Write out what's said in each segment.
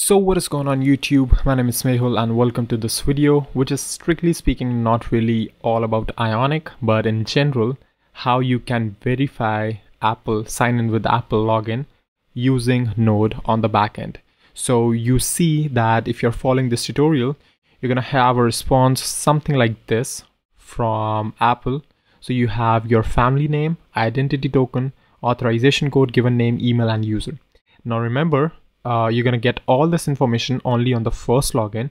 So what is going on YouTube? My name is Mehul and welcome to this video which is strictly speaking not really all about Ionic but in general how you can verify Apple sign in with Apple login using Node on the backend. So you see that if you're following this tutorial you're gonna have a response something like this from Apple. So you have your family name, identity token, authorization code, given name, email and user. Now remember uh, you're going to get all this information only on the first login.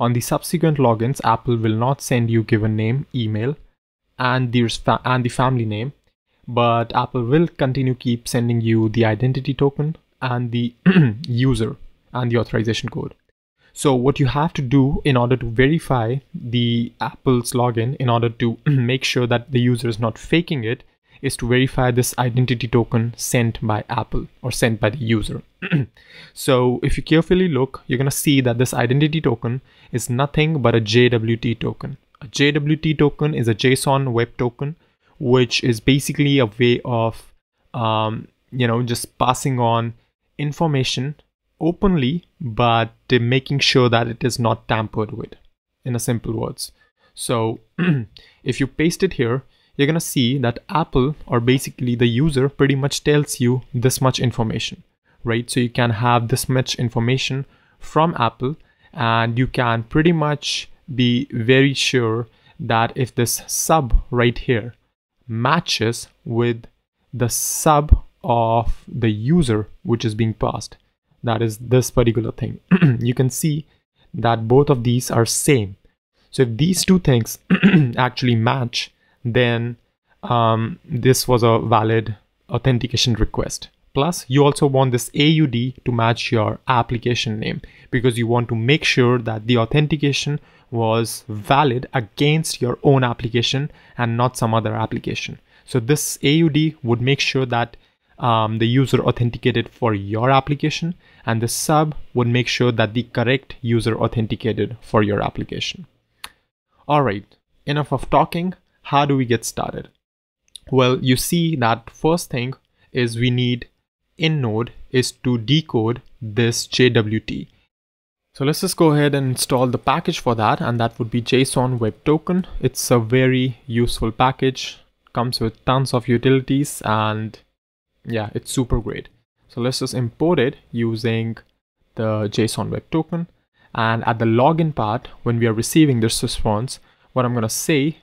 On the subsequent logins, Apple will not send you given name, email, and the, and the family name, but Apple will continue keep sending you the identity token and the user and the authorization code. So what you have to do in order to verify the Apple's login, in order to make sure that the user is not faking it, is to verify this identity token sent by Apple or sent by the user. so if you carefully look, you're going to see that this identity token is nothing but a JWT token. A JWT token is a JSON web token, which is basically a way of, um, you know, just passing on information openly, but making sure that it is not tampered with in a simple words. So if you paste it here, you're to see that Apple or basically the user pretty much tells you this much information, right? So you can have this much information from Apple and you can pretty much be very sure that if this sub right here matches with the sub of the user which is being passed, that is this particular thing, you can see that both of these are same. So if these two things actually match, then um, this was a valid authentication request. Plus, you also want this AUD to match your application name because you want to make sure that the authentication was valid against your own application and not some other application. So this AUD would make sure that um, the user authenticated for your application and the sub would make sure that the correct user authenticated for your application. All right, enough of talking how do we get started? Well, you see that first thing is we need in Node is to decode this JWT. So let's just go ahead and install the package for that and that would be JSON Web Token. It's a very useful package, comes with tons of utilities and yeah, it's super great. So let's just import it using the JSON Web Token and at the login part, when we are receiving this response, what I'm gonna say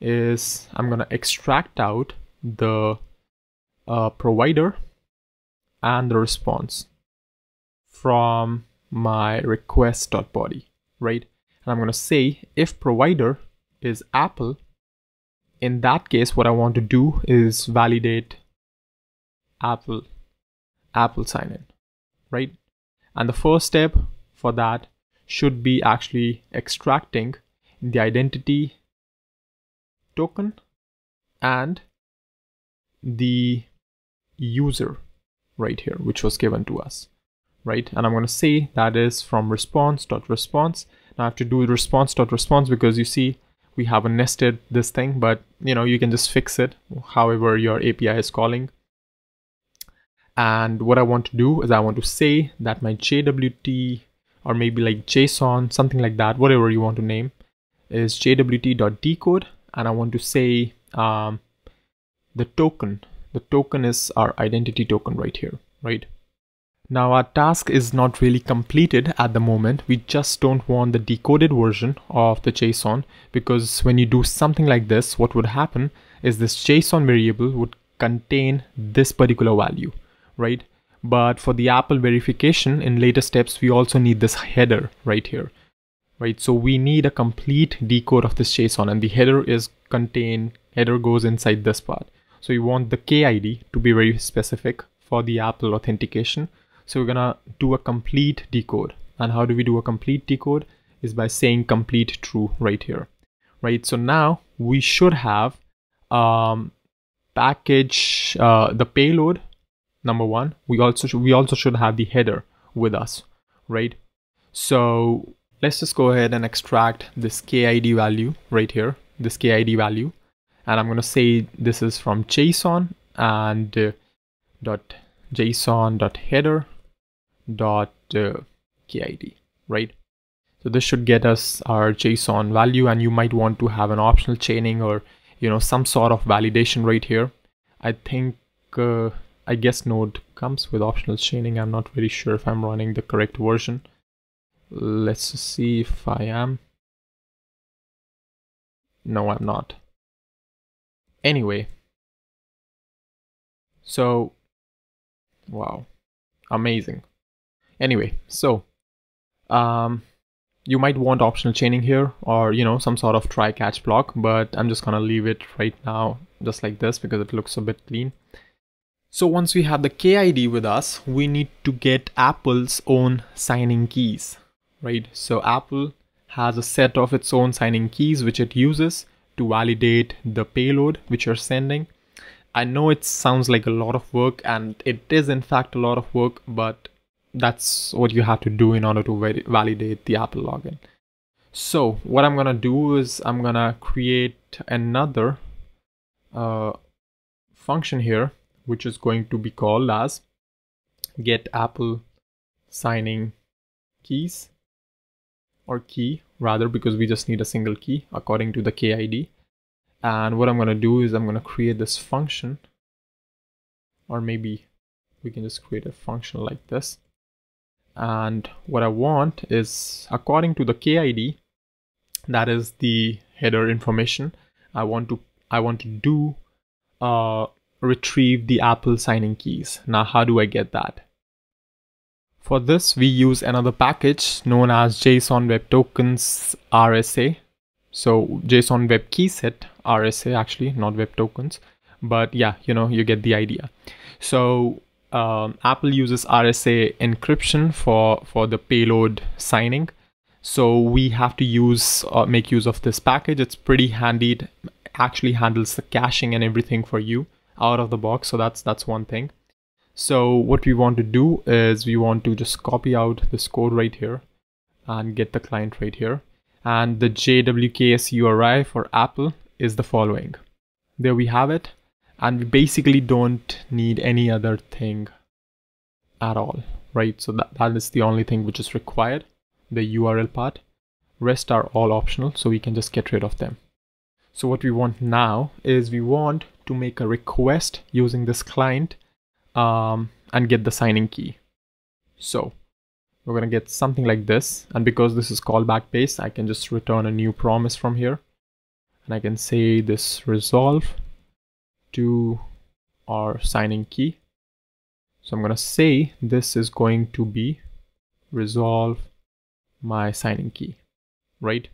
is I'm going to extract out the uh, provider and the response from my request.body, right? And I'm going to say if provider is Apple, in that case, what I want to do is validate Apple, Apple sign in, right? And the first step for that should be actually extracting the identity token and the user right here, which was given to us, right? And I'm going to say that is from response.response. .response. Now I have to do response.response .response because you see we haven't nested this thing, but you know, you can just fix it however your API is calling. And what I want to do is I want to say that my JWT or maybe like JSON, something like that, whatever you want to name, is jwt.decode and I want to say um, the token. The token is our identity token right here, right? Now our task is not really completed at the moment. We just don't want the decoded version of the JSON because when you do something like this, what would happen is this JSON variable would contain this particular value, right? But for the Apple verification in later steps, we also need this header right here right? So we need a complete decode of this JSON and the header is contain, header goes inside this part. So you want the KID to be very specific for the Apple authentication. So we're gonna do a complete decode. And how do we do a complete decode? Is by saying complete true right here, right? So now we should have um, package, uh, the payload, number one. We also, we also should have the header with us, right? So let's just go ahead and extract this KID value right here, this KID value. And I'm going to say this is from JSON and uh, dot JSON dot header dot uh, KID, right? So this should get us our JSON value and you might want to have an optional chaining or, you know, some sort of validation right here. I think, uh, I guess Node comes with optional chaining. I'm not very sure if I'm running the correct version. Let's see if I am. No, I'm not. Anyway, so, wow, amazing. Anyway, so, um, you might want optional chaining here or, you know, some sort of try catch block, but I'm just gonna leave it right now just like this because it looks a bit clean. So once we have the KID with us, we need to get Apple's own signing keys, right? So Apple has a set of its own signing keys which it uses to validate the payload which you're sending. I know it sounds like a lot of work and it is in fact a lot of work, but that's what you have to do in order to validate the Apple login. So what I'm gonna do is I'm gonna create another uh, function here, which is going to be called as get Apple signing keys or key rather because we just need a single key according to the KID. And what I'm gonna do is I'm gonna create this function or maybe we can just create a function like this. And what I want is according to the KID that is the header information I want to I want to do uh, retrieve the Apple signing keys. Now how do I get that for this we use another package known as JSON Web Tokens RSA so JSON Web Key Set RSA actually not web tokens but yeah you know you get the idea so um, Apple uses RSA encryption for for the payload signing. So we have to use uh, make use of this package. It's pretty handy. It actually handles the caching and everything for you out of the box. So that's that's one thing. So what we want to do is we want to just copy out this code right here and get the client right here. And the JWKS URI for Apple is the following. There we have it and we basically don't need any other thing at all right so that, that is the only thing which is required the url part rest are all optional so we can just get rid of them so what we want now is we want to make a request using this client um, and get the signing key so we're going to get something like this and because this is callback based i can just return a new promise from here and i can say this resolve to our signing key. So I'm going to say this is going to be resolve my signing key, right?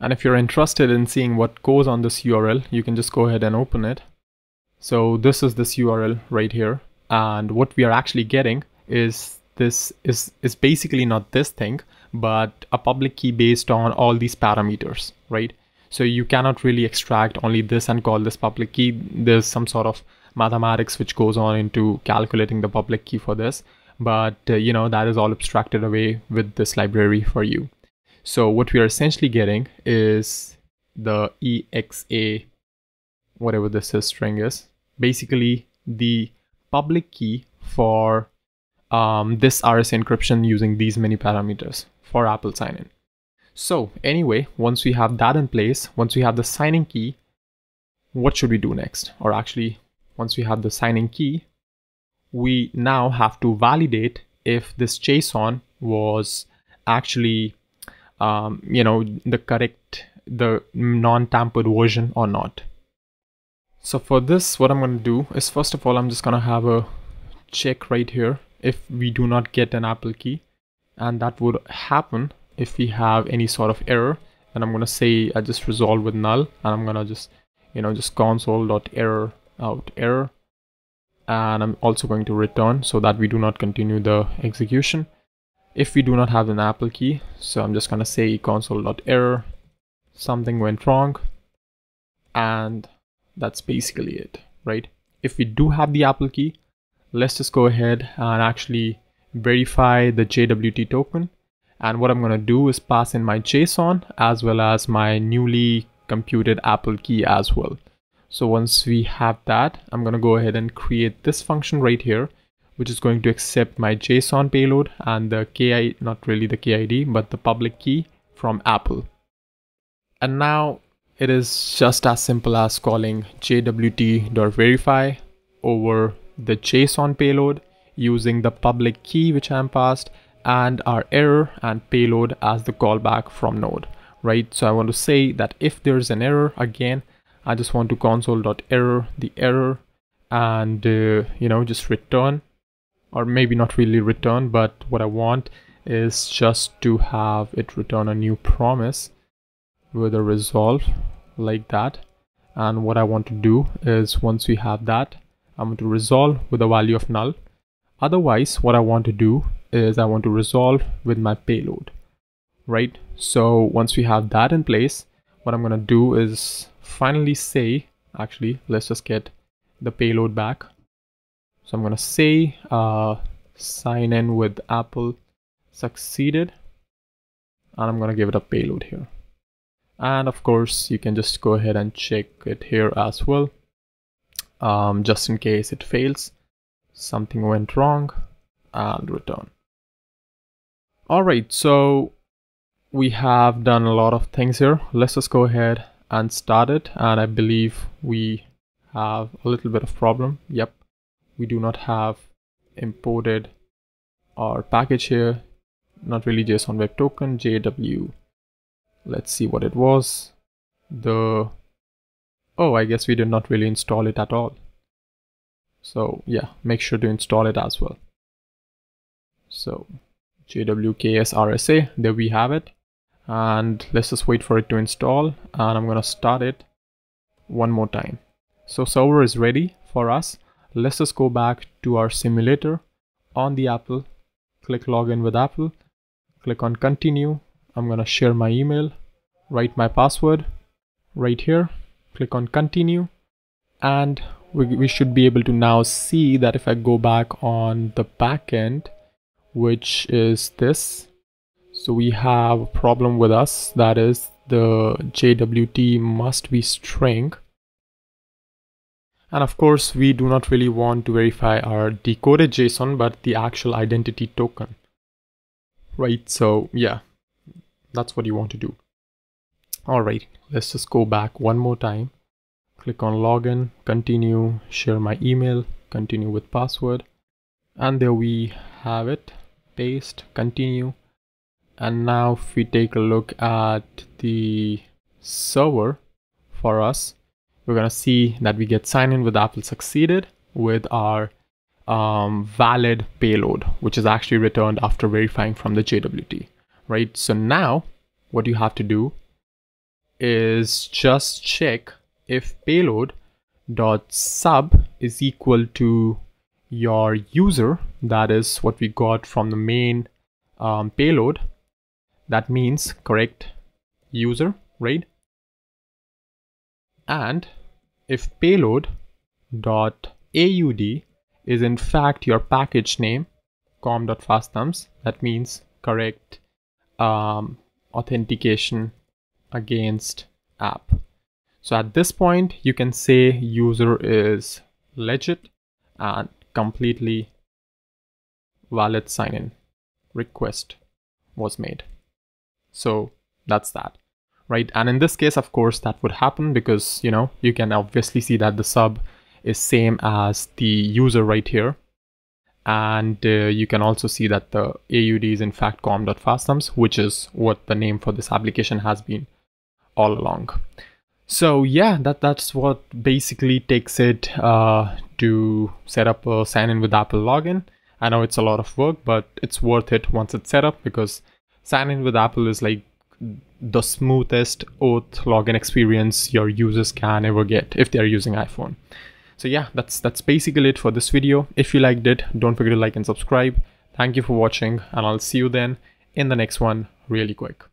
And if you're interested in seeing what goes on this URL, you can just go ahead and open it. So this is this URL right here. And what we are actually getting is this is, is basically not this thing, but a public key based on all these parameters, right? So you cannot really extract only this and call this public key. There's some sort of mathematics which goes on into calculating the public key for this. But uh, you know, that is all abstracted away with this library for you. So what we are essentially getting is the EXA, whatever this is string is, basically the public key for um, this RSA encryption using these many parameters for Apple sign-in. So anyway, once we have that in place, once we have the signing key, what should we do next? Or actually, once we have the signing key, we now have to validate if this JSON was actually, um, you know, the correct, the non-tampered version or not. So for this, what I'm going to do is first of all, I'm just going to have a check right here if we do not get an Apple key. And that would happen if we have any sort of error. And I'm gonna say I just resolve with null. And I'm gonna just you know just console dot error out error. And I'm also going to return so that we do not continue the execution. If we do not have an apple key so I'm just gonna say console dot error. Something went wrong. And that's basically it right if we do have the apple key let's just go ahead and actually verify the JWT token and what I'm going to do is pass in my JSON as well as my newly computed Apple key as well. So once we have that, I'm going to go ahead and create this function right here, which is going to accept my JSON payload and the KI, not really the KID, but the public key from Apple. And now it is just as simple as calling jwt.verify over the JSON payload using the public key which I'm passed and our error and payload as the callback from node, right? So I want to say that if there's an error, again, I just want to console.error the error and, uh, you know, just return or maybe not really return, but what I want is just to have it return a new promise with a resolve like that. And what I want to do is once we have that, I'm going to resolve with a value of null. Otherwise, what I want to do is I want to resolve with my payload, right? So once we have that in place, what I'm going to do is finally say, actually, let's just get the payload back. So I'm going to say uh, sign in with Apple succeeded and I'm going to give it a payload here. And of course, you can just go ahead and check it here as well, um, just in case it fails. Something went wrong and return. All right, so we have done a lot of things here. Let's just go ahead and start it. And I believe we have a little bit of problem. Yep, we do not have imported our package here. Not really JSON Web Token, JW let's see what it was. The oh I guess we did not really install it at all. So yeah make sure to install it as well. So jwks rsa there we have it. And let's just wait for it to install. And I'm gonna start it one more time. So server is ready for us. Let's just go back to our simulator on the Apple. Click login with Apple. Click on continue I'm gonna share my email, write my password right here, click on continue, and we, we should be able to now see that if I go back on the backend, which is this, so we have a problem with us, that is the JWT must be string. And of course, we do not really want to verify our decoded JSON, but the actual identity token. Right, so yeah, that's what you want to do. All right, let's just go back one more time. Click on login, continue, share my email, continue with password. And there we have it. Paste, continue. And now if we take a look at the server for us, we're gonna see that we get sign in with Apple succeeded with our um, valid payload, which is actually returned after verifying from the JWT right? So now what you have to do is just check if payload dot sub is equal to your user that is what we got from the main um, payload that means correct user right and if payload dot aud is in fact your package name com.fastthumbs that means correct um, authentication against app. So at this point, you can say user is legit and completely valid sign-in request was made. So that's that, right? And in this case, of course, that would happen because, you know, you can obviously see that the sub is same as the user right here and uh, you can also see that the AUD is in fact com.fastthumbs, which is what the name for this application has been all along. So yeah, that, that's what basically takes it uh, to set up a sign in with Apple login. I know it's a lot of work, but it's worth it once it's set up because sign in with Apple is like the smoothest OAuth login experience your users can ever get if they're using iPhone. So yeah, that's that's basically it for this video. If you liked it, don't forget to like and subscribe. Thank you for watching and I'll see you then in the next one really quick.